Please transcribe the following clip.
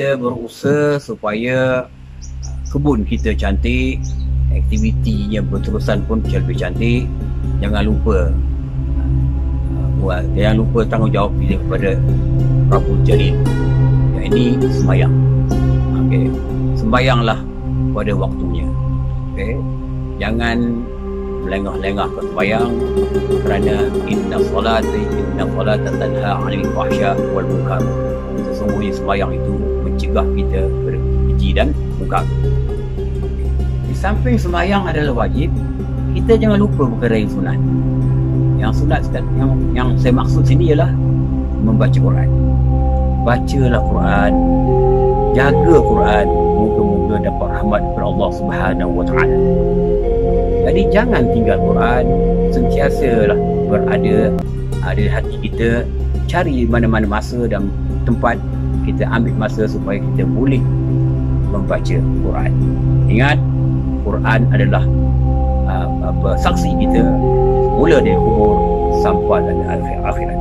kita berusaha supaya kebun kita cantik aktivitinya berterusan pun lebih cantik. Jangan lupa uh, buat jangan lupa tanggungjawab kita kepada Rabbul Jalil. Yang ini sembahyang. Okey sembahyanglah pada waktunya. Okey jangan lengah-lengah ke sembahyang kerana inna solat inna solat tanha 'anil fahsya wal munkar sesungguhnya sembahyang itu mencegah kita berkeji dan munkar di samping sembahyang adalah wajib kita jangan lupa perkara yang sunat. Yang sunat yang yang saya maksud sini ialah membaca Quran. Bacalah Quran. Jaga Quran. Moga-moga dapat rahmat daripada Allah Subhanahu wa taala. Jadi jangan tinggal Quran. Sentiasalah berada ada hati kita. Cari mana-mana masa dan tempat kita ambil masa supaya kita boleh membaca Quran. Ingat Quran adalah uh, apa saksi kita mula dari kubur sampai dan akhirat akhirat